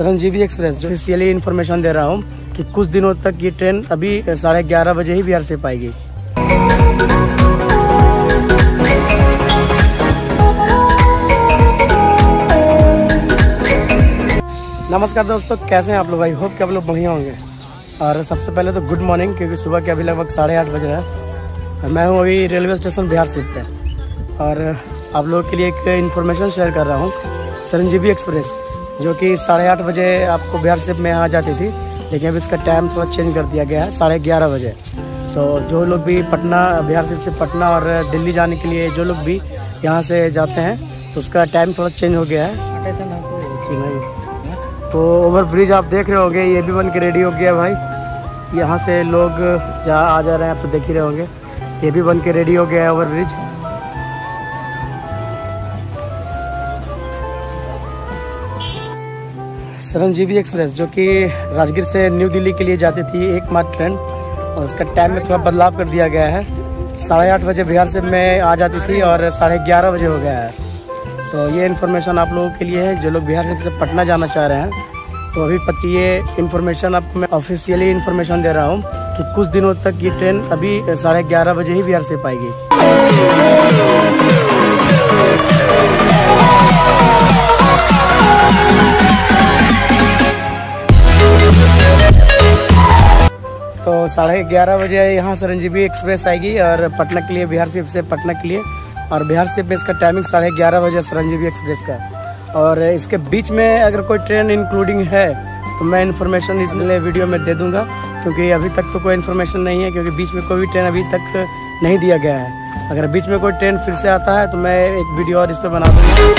संजीवी express, जो officially information दे रहा हूँ कि कुछ दिनों तक ये ट्रेन अभी साढ़े ग्यारह बजे ही बिहार से पाएगी। नमस्कार दोस्तों, कैसे हैं आप लोग? भाई होप कि आप लोग बढ़िया होंगे। और सबसे पहले तो गुड मॉर्निंग क्योंकि सुबह के अभी लगभग साढ़े आठ बज रहा है। मैं हूँ अभी रेलवे स्टेशन बिहार से। पे और आप लोगों के लिए एक इन्फॉर्मेशन शेयर कर रहा हूँ संजीवी एक्सप्रेस। जो कि साढ़े आठ बजे आपको बिहार से में आ जाती थी लेकिन अब इसका टाइम थोड़ा चेंज कर दिया गया है साढ़े ग्यारह बजे। तो जो लोग भी पटना बिहार से, से पटना और दिल्ली जाने के लिए जो लोग भी यहाँ से जाते हैं तो उसका टाइम थोड़ा चेंज हो गया है। तो ओवर ब्रिज आप देख रहे होंगे ये भी बन के रेडी हो गया भाई। यहाँ से लोग जहाँ आ जा रहे हैं आप तो देख ही रहे होंगे। ये भी बन के रेडी हो गया है ओवर ब्रिज संजीवी एक्सप्रेस, जो कि राजगीर से न्यू दिल्ली के लिए जाती थी, एकमात्र ट्रेन, और उसका टाइम में थोड़ा बदलाव कर दिया गया है। साढ़े आठ बजे बिहार से मैं आ जाती थी और साढ़े ग्यारह बजे हो गया है। तो ये इन्फॉर्मेशन आप लोगों के लिए है, जो लोग बिहार से पटना जाना चाह रहे हैं तो अभी पति ये इन्फॉर्मेशन आपको मैं ऑफिशियली इन्फॉर्मेशन दे रहा हूँ कि कुछ दिनों तक ये ट्रेन अभी साढ़े ग्यारह बजे ही बिहार से पाएगी। तो साढ़े ग्यारह बजे यहाँ संजीवी एक्सप्रेस आएगी और पटना के लिए, बिहार से पटना के लिए। और बिहार से पे इसका टाइमिंग साढ़े ग्यारह बजे संजीवी एक्सप्रेस का और इसके बीच में अगर कोई ट्रेन इंक्लूडिंग है तो मैं इन्फॉर्मेशन इसलिए वीडियो में दे दूँगा, क्योंकि अभी तक तो कोई इन्फॉर्मेशन नहीं है, क्योंकि बीच में कोई भी ट्रेन अभी तक नहीं दिया गया है। अगर बीच में कोई ट्रेन फिर से आता है तो मैं एक वीडियो और इस पर बना दूँगा।